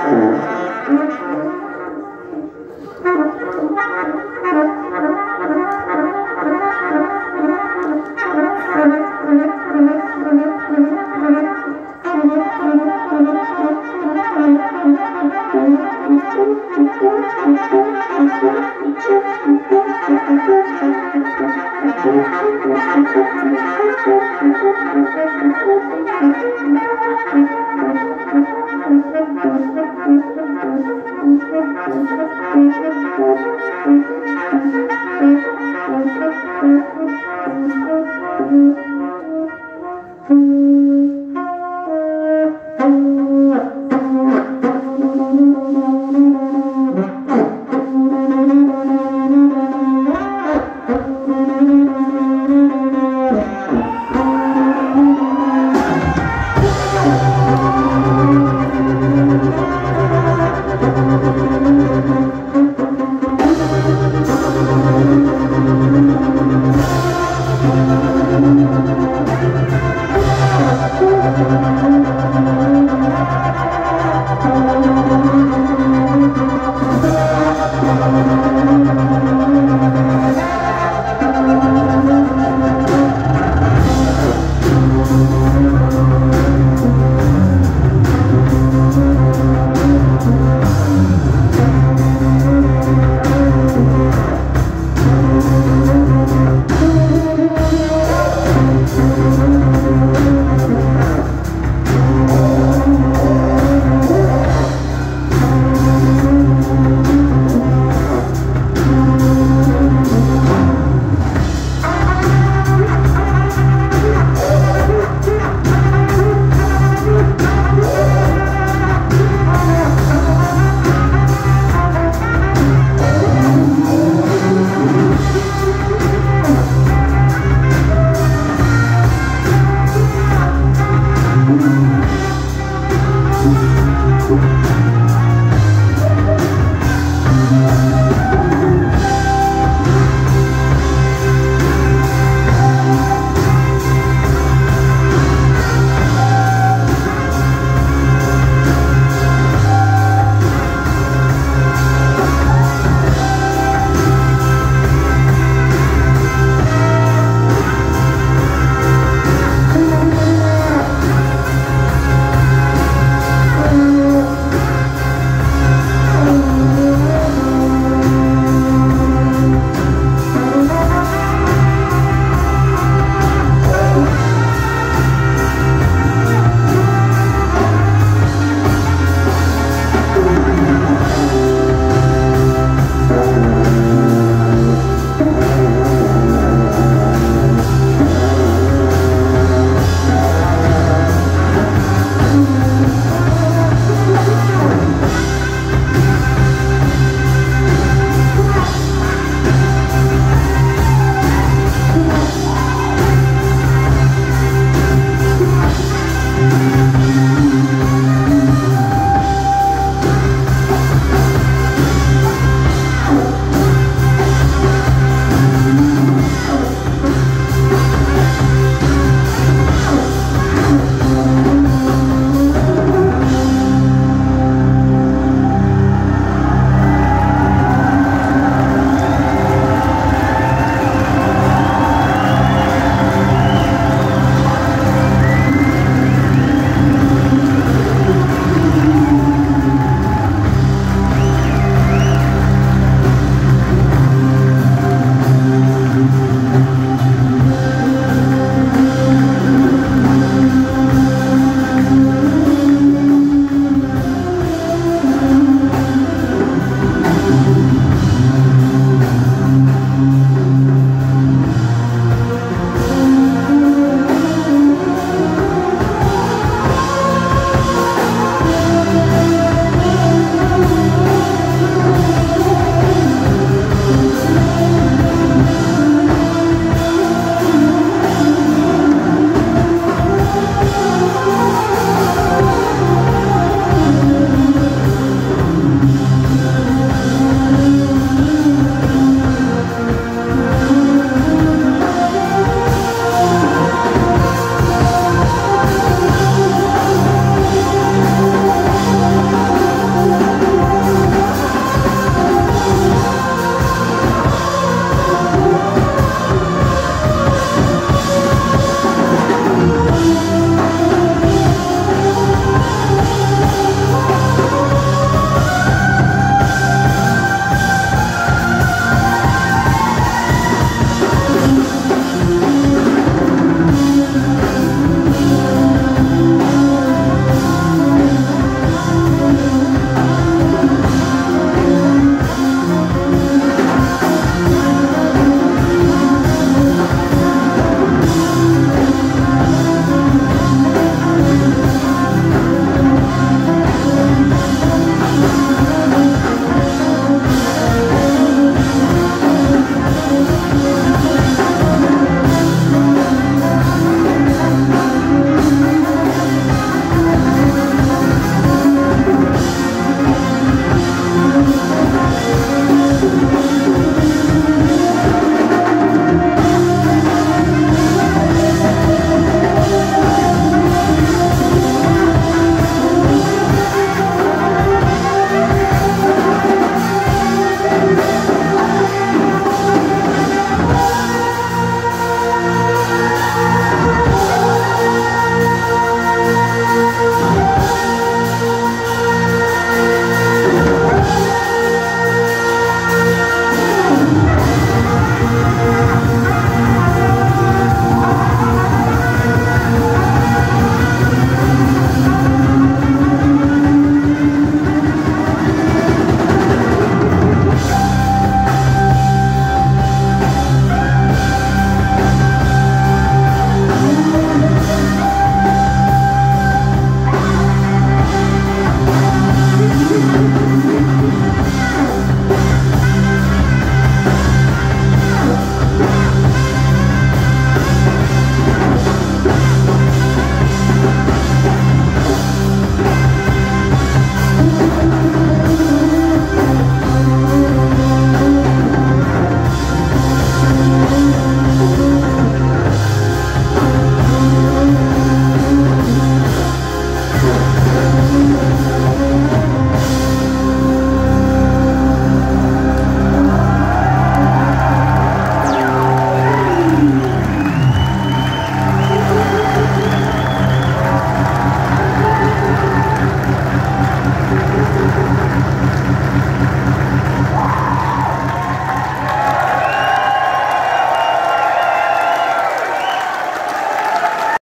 Thank you. et in